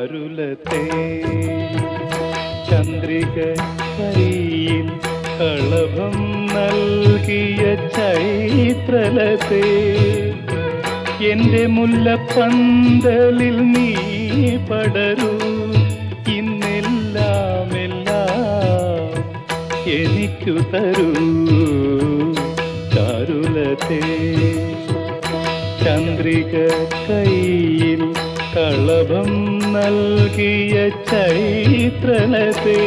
ചാരുലത്തെ ചന്ദ്രിക കൈയിൽ കളഭം നൽകിയ ചൈത്രലത്തെ എന്റെ മുല്ലപ്പന്തലിൽ നീ പടരൂ. എനിക്കു തരൂ. ചാരുലത്തെ ചന്ദ്രിക കൈയിൽ കളഭം നൽകിയ ചൈത്രനത്തെ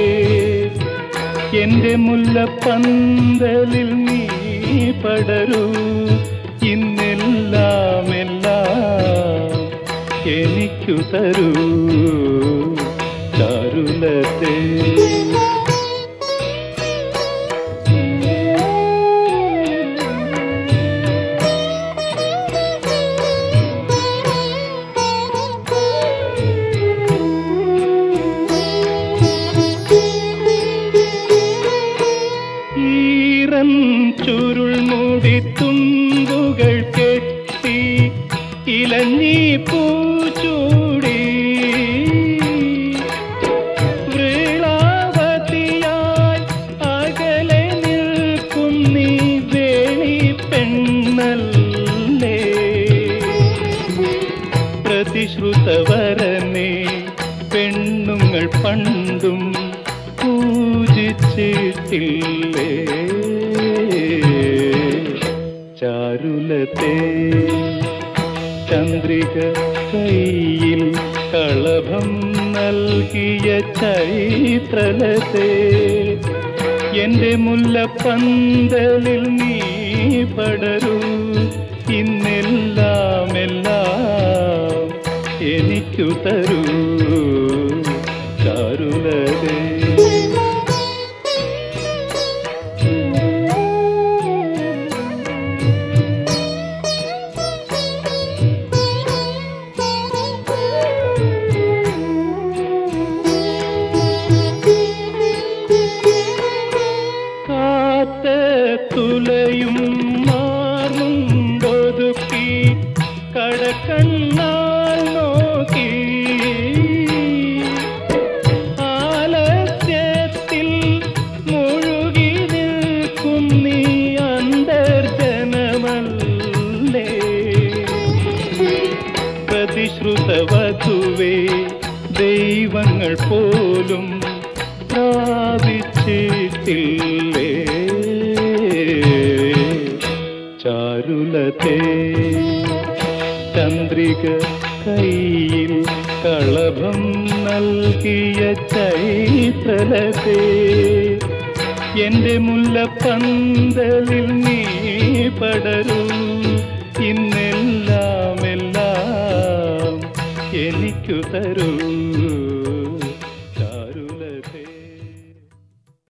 എന്റെ മുല്ലപ്പന്തലിൽ നീ പടരൂ. ഇന്നെല്ലാം എല്ലാം എനിക്കു തരൂ. ഈറൻ ചുരുൾ മൂടി തുമ്പുകൾ കെട്ടി ഇലഞ്ഞി പൂച്ചൂടി. പ്രതിശ്രുതവരനെ പെണ്ണുങ്ങൾ പണ്ടും പൂജിച്ചിട്ടില്ലേ ചാരുലത്തെ ചന്ദ്രിക കയ്യിൽ കളഭം നൽകിയ ചൈത്രലത്തെ എന്റെ മുല്ലപ്പന്തലിൽ നീ പടരൂ. ഇന്നെല്ലാം എല്ലാം എനിക്കു തരൂ. കാത്ത തുലയും മാറും ഒതുക്കി കടക്കണ്ണാൽ ദൈവങ്ങൾ പോലും പ്രാപിച്ചിട്ടില്ലേ. ചാരുലത്തെ ചന്ദ്രിക കൈയിൽ കളഭം നൽകിയ ചൈത്രലത്തെ എന്റെ മുല്ലപ്പന്തലിൽ നീ പടരൂ. ഇന്നെല്ലാം എല്ലാം എനിക്കു തരൂ.